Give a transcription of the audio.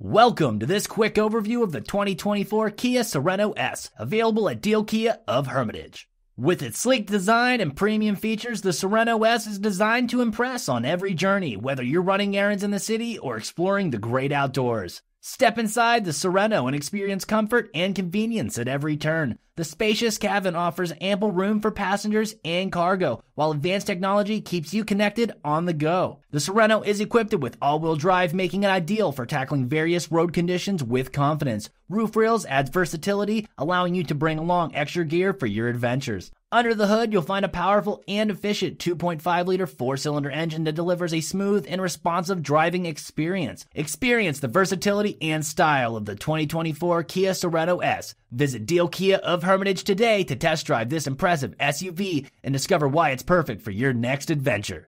Welcome to this quick overview of the 2024 Kia Sorento S, available at Diehl Kia of Hermitage. With its sleek design and premium features, the Sorento S is designed to impress on every journey, whether you're running errands in the city or exploring the great outdoors. Step inside the Sorento and experience comfort and convenience at every turn. The spacious cabin offers ample room for passengers and cargo, while advanced technology keeps you connected on the go. The Sorento is equipped with all-wheel drive, making it ideal for tackling various road conditions with confidence. Roof rails adds versatility, allowing you to bring along extra gear for your adventures. Under the hood, you'll find a powerful and efficient 2.5 liter four cylinder engine that delivers a smooth and responsive driving experience. Experience the versatility and style of the 2024 Kia Sorento S. Visit Diehl Kia of Hermitage today to test drive this impressive SUV and discover why it's perfect for your next adventure.